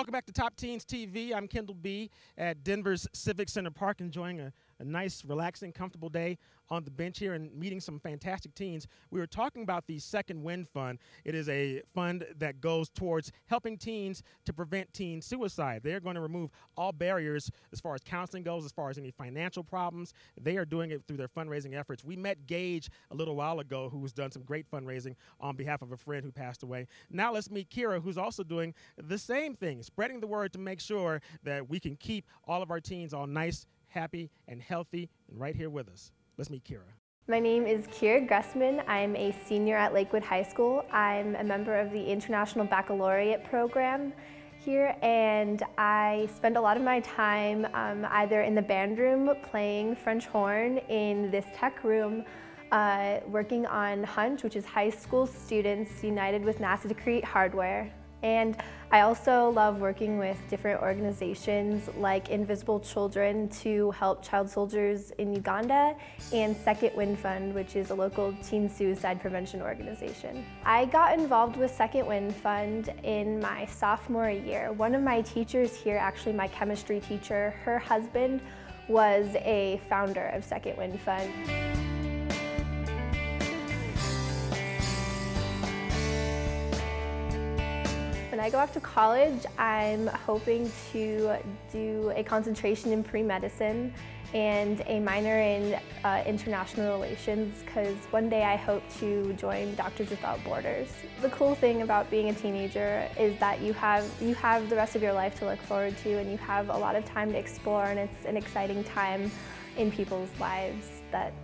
Welcome back to Top Teens TV. I'm Kendall B at Denver's Civic Center Park, enjoying a, a nice, relaxing, comfortable day on the bench here and meeting some fantastic teens. We were talking about the Second Wind Fund. It is a fund that goes towards helping teens to prevent teen suicide. They're going to remove all barriers as far as counseling goes, as far as any financial problems. They are doing it through their fundraising efforts. We met Gage a little while ago, who's done some great fundraising on behalf of a friend who passed away. Now let's meet Kira, who's also doing the same thing, spreading the word to make sure that we can keep all of our teens all nice, happy, and healthy, and right here with us. Let's meet Kira. My name is Kira Gressman. I'm a senior at Lakewood High School. I'm a member of the International Baccalaureate program here and I spend a lot of my time um, either in the band room playing French horn in this tech room uh, working on HUNCH, which is High School Students United with NASA to Create Hardware. And I also love working with different organizations like Invisible Children to help child soldiers in Uganda and Second Wind Fund, which is a local teen suicide prevention organization. I got involved with Second Wind Fund in my sophomore year. One of my teachers here, actually my chemistry teacher, her husband was a founder of Second Wind Fund. When I go off to college, I'm hoping to do a concentration in pre-medicine and a minor in uh, international relations because one day I hope to join Doctors Without Borders. The cool thing about being a teenager is that you have, you have the rest of your life to look forward to and you have a lot of time to explore and it's an exciting time in people's lives that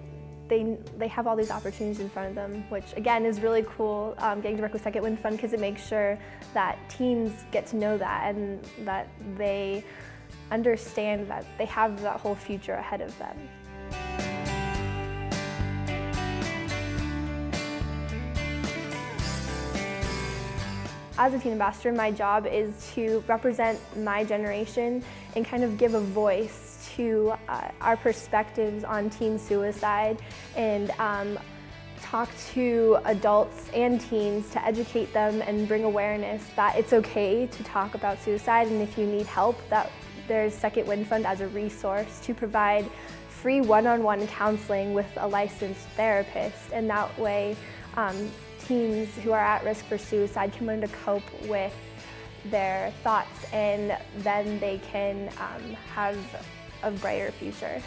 they, they have all these opportunities in front of them, which again is really cool um, getting to work with Second Wind Fund because it makes sure that teens get to know that and that they understand that they have that whole future ahead of them. As a teen ambassador, my job is to represent my generation and kind of give a voice to uh, our perspectives on teen suicide and um, talk to adults and teens to educate them and bring awareness that it's okay to talk about suicide. And if you need help that there's Second Wind Fund as a resource to provide free one-on-one -on -one counseling with a licensed therapist. And that way um, teens who are at risk for suicide can learn to cope with their thoughts and then they can um, have a brighter future.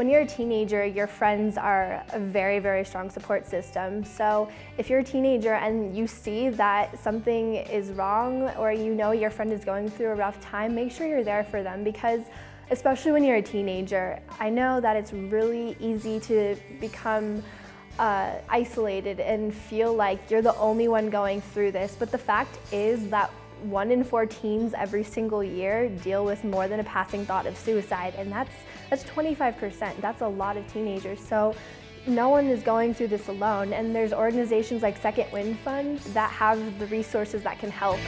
When you're a teenager, your friends are a very, very strong support system. So if you're a teenager and you see that something is wrong or you know your friend is going through a rough time, make sure you're there for them because especially when you're a teenager, I know that it's really easy to become uh, isolated and feel like you're the only one going through this. But the fact is that one in four teens every single year deal with more than a passing thought of suicide, and that's that's 25%. That's a lot of teenagers. So no one is going through this alone, and there's organizations like Second Wind Fund that have the resources that can help.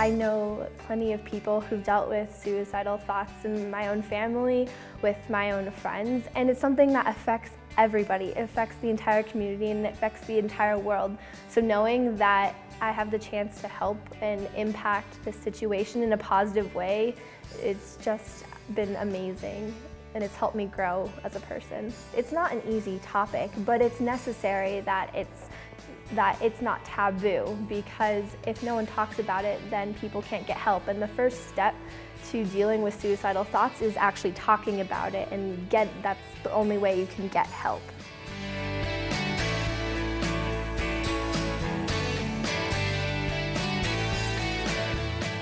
I know plenty of people who've dealt with suicidal thoughts in my own family, with my own friends, and it's something that affects everybody. It affects the entire community and it affects the entire world. So knowing that I have the chance to help and impact the situation in a positive way, it's just been amazing and it's helped me grow as a person. It's not an easy topic, but it's necessary that it's that it's not taboo because if no one talks about it, then people can't get help. And the first step to dealing with suicidal thoughts is actually talking about it and get that's the only way you can get help.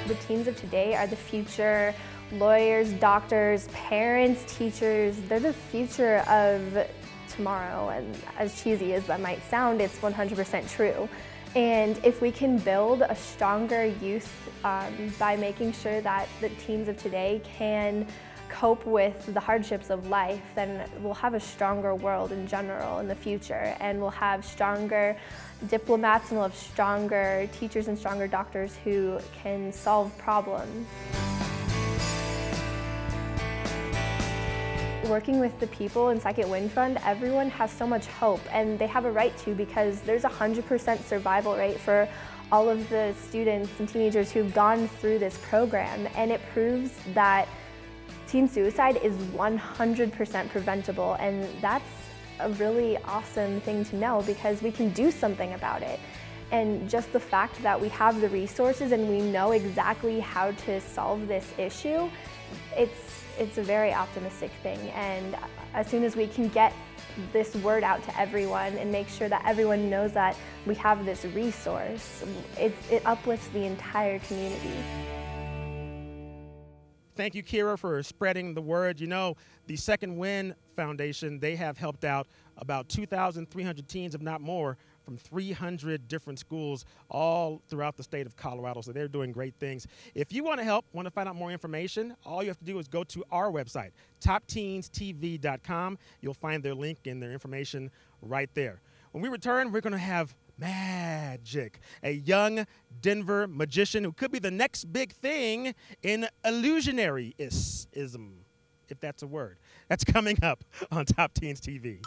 The teens of today are the future lawyers, doctors, parents, teachers. They're the future of tomorrow. And as cheesy as that might sound, it's 100% true. And if we can build a stronger youth um, by making sure that the teens of today can cope with the hardships of life, then we'll have a stronger world in general in the future. And we'll have stronger diplomats and we'll have stronger teachers and stronger doctors who can solve problems. Working with the people in Second Wind Fund, everyone has so much hope and they have a right to because there's a 100% survival rate for all of the students and teenagers who've gone through this program and it proves that teen suicide is 100% preventable and that's a really awesome thing to know because we can do something about it. And just the fact that we have the resources and we know exactly how to solve this issue, it's, it's a very optimistic thing. And as soon as we can get this word out to everyone and make sure that everyone knows that we have this resource, it, it uplifts the entire community. Thank you, Kira, for spreading the word. You know, the Second Wind Foundation, they have helped out about 2,300 teens, if not more, from 300 different schools all throughout the state of Colorado. So they're doing great things. If you want to help, want to find out more information, all you have to do is go to our website, topteenstv.com. You'll find their link and their information right there. When we return, we're going to have magic, a young Denver magician who could be the next big thing in illusionaryism, if that's a word. That's coming up on Top Teens TV.